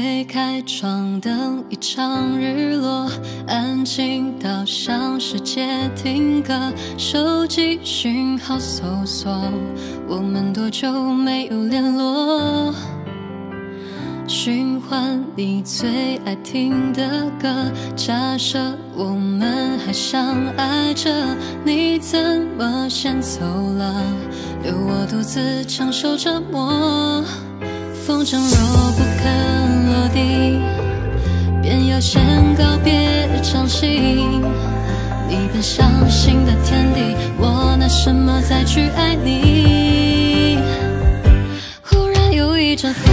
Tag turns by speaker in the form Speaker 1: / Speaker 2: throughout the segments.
Speaker 1: 推开窗等，一场日落，安静到像世界停格。手机讯号搜索，我们多久没有联络？循环你最爱听的歌。假设我们还相爱着，你怎么先走了？留我独自承受折磨。风筝若不肯落地，便要先告别掌心。你奔向新的天地，我拿什么再去爱你？忽然有一阵风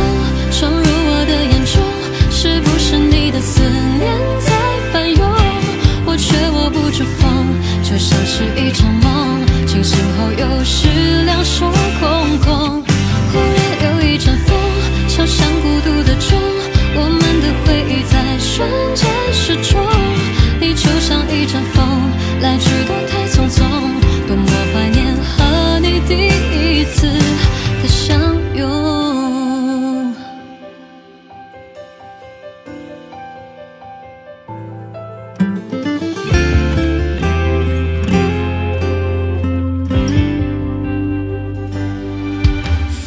Speaker 1: 冲入我的眼中，是不是你的思念在翻涌？我却握不住风，就像是一场梦，清醒后又一阵风，来去都太匆匆，多么怀念和你第一次的相拥。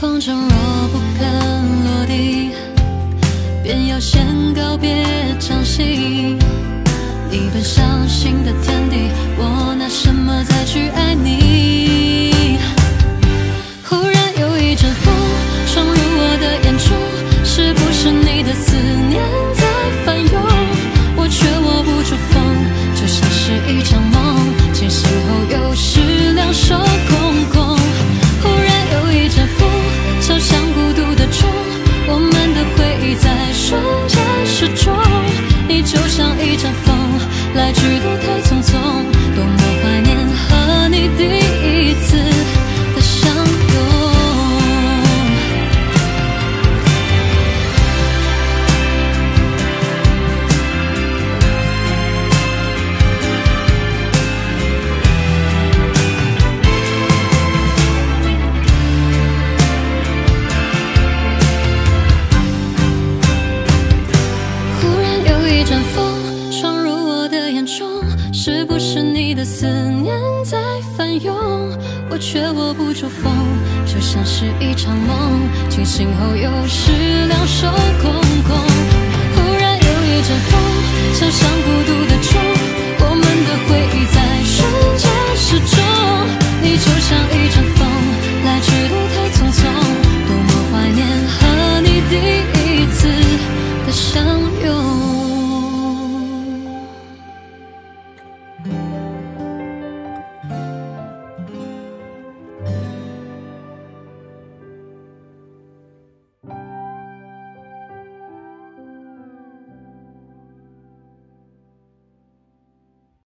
Speaker 1: 风筝若不肯落地，便要先告别是不是你的思念在翻涌？我却握不住风，就像是一场梦，清醒后又是两手空空。